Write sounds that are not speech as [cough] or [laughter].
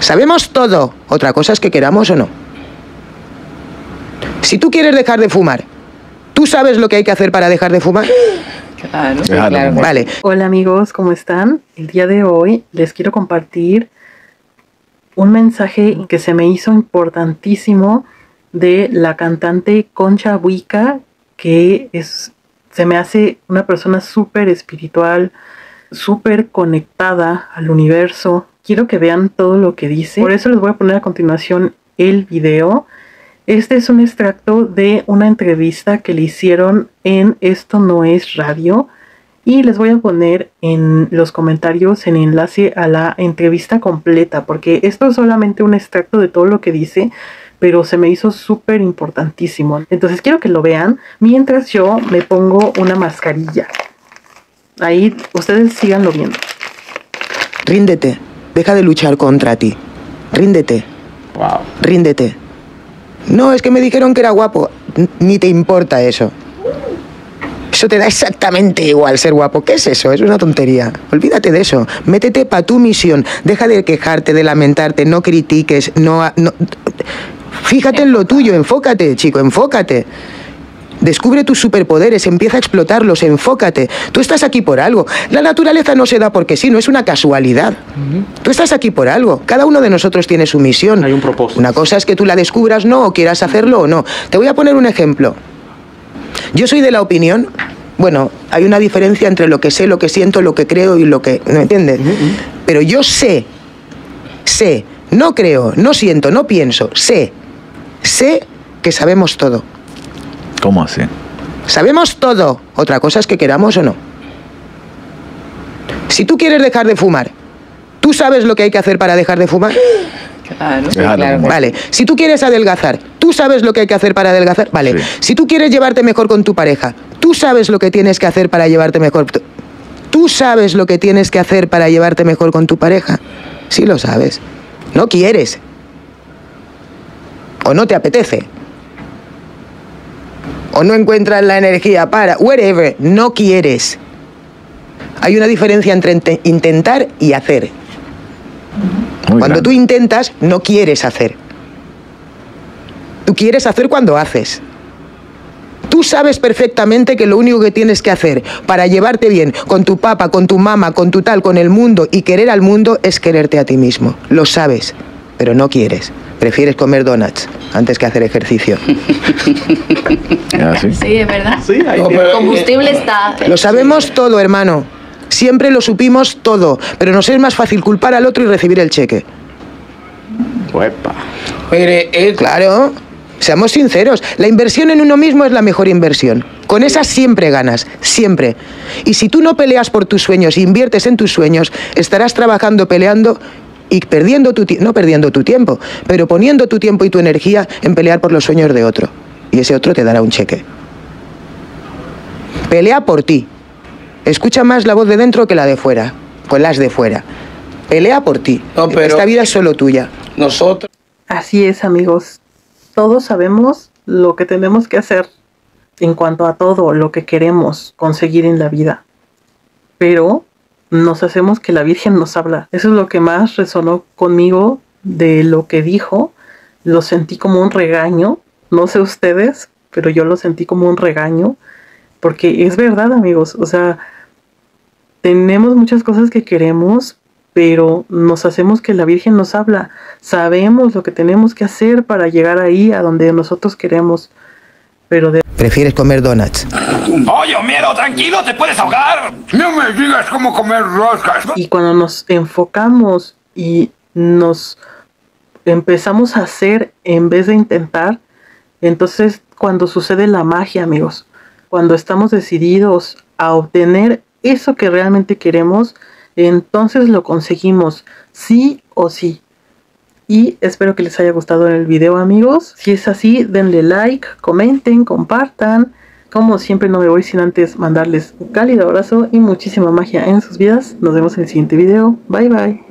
Sabemos todo. Otra cosa es que queramos o no. Si tú quieres dejar de fumar, ¿tú sabes lo que hay que hacer para dejar de fumar? Claro, Déjalo. claro. Vale. Hola amigos, ¿cómo están? El día de hoy les quiero compartir un mensaje que se me hizo importantísimo de la cantante Concha Buica, que es, se me hace una persona súper espiritual, súper conectada al universo. Quiero que vean todo lo que dice. Por eso les voy a poner a continuación el video. Este es un extracto de una entrevista que le hicieron en Esto no es radio. Y les voy a poner en los comentarios el enlace a la entrevista completa, porque esto es solamente un extracto de todo lo que dice, pero se me hizo súper importantísimo. Entonces quiero que lo vean mientras yo me pongo una mascarilla. Ahí ustedes síganlo viendo. Ríndete. Deja de luchar contra ti. Ríndete. Wow. Ríndete. No, es que me dijeron que era guapo. Ni te importa eso. Eso te da exactamente igual ser guapo. ¿Qué es eso? Es una tontería. Olvídate de eso. Métete para tu misión. Deja de quejarte, de lamentarte. No critiques. No, no- Fíjate en lo tuyo. Enfócate, chico. Enfócate. Descubre tus superpoderes, empieza a explotarlos, enfócate. Tú estás aquí por algo. La naturaleza no se da porque sí, no es una casualidad. Tú estás aquí por algo. Cada uno de nosotros tiene su misión. Hay un propósito. Una cosa es que tú la descubras, no, o quieras hacerlo o no. Te voy a poner un ejemplo. Yo soy de la opinión, bueno, hay una diferencia entre lo que sé, lo que siento, lo que creo y lo que... ¿Me entiendes? Pero yo sé, sé, no creo, no siento, no pienso, sé, sé que sabemos todo. ¿Cómo así? Sabemos todo. Otra cosa es que queramos o no. Si tú quieres dejar de fumar, ¿tú sabes lo que hay que hacer para dejar de fumar? Claro. Vale. Si tú quieres adelgazar, ¿tú sabes lo que hay que hacer para adelgazar? Vale. Sí. Si tú quieres llevarte mejor con tu pareja, ¿tú sabes lo que tienes que hacer para llevarte mejor? ¿Tú sabes lo que tienes que hacer para llevarte mejor con tu pareja? Sí lo sabes. No quieres. O no te apetece. O no encuentras la energía para. Whatever. No quieres. Hay una diferencia entre inte- intentar y hacer. Muy Cuando grande. tú intentas, no quieres hacer. Tú quieres hacer cuando haces. Tú sabes perfectamente que lo único que tienes que hacer para llevarte bien con tu papá, con tu mamá, con tu tal, con el mundo y querer al mundo es quererte a ti mismo. Lo sabes, pero no quieres. Prefieres comer donuts antes que hacer ejercicio. [laughs] ¿Es así? Sí, es verdad. Sí, El combustible está. Lo sabemos todo, hermano. Siempre lo supimos todo, pero nos es más fácil culpar al otro y recibir el cheque. Uepa. Mire, es Claro, seamos sinceros, la inversión en uno mismo es la mejor inversión. Con esa siempre ganas, siempre. Y si tú no peleas por tus sueños e inviertes en tus sueños, estarás trabajando, peleando y perdiendo tu tiempo, no perdiendo tu tiempo, pero poniendo tu tiempo y tu energía en pelear por los sueños de otro. Y ese otro te dará un cheque. Pelea por ti. Escucha más la voz de dentro que la de fuera, con las de fuera. Pelea por ti. No, pero- Esta vida es solo tuya. nosotros. Así es amigos. Todos sabemos lo que tenemos que hacer en cuanto a todo lo que queremos conseguir en la vida. Pero nos hacemos que la Virgen nos habla. Eso es lo que más resonó conmigo de lo que dijo. Lo sentí como un regaño. No sé ustedes, pero yo lo sentí como un regaño. Porque es verdad amigos. O sea, tenemos muchas cosas que queremos, pero nos hacemos que la Virgen nos habla. Sabemos lo que tenemos que hacer para llegar ahí a donde nosotros queremos. Pero de Prefieres comer donuts. Oye, miedo, tranquilo, te puedes ahogar. No me digas cómo comer roscas. Y cuando nos enfocamos y nos empezamos a hacer en vez de intentar, entonces cuando sucede la magia, amigos, cuando estamos decididos a obtener eso que realmente queremos, entonces lo conseguimos, sí o sí. Y espero que les haya gustado el video, amigos. Si es así, denle like, comenten, compartan. Como siempre, no me voy sin antes mandarles un cálido abrazo y muchísima magia en sus vidas. Nos vemos en el siguiente video. Bye bye.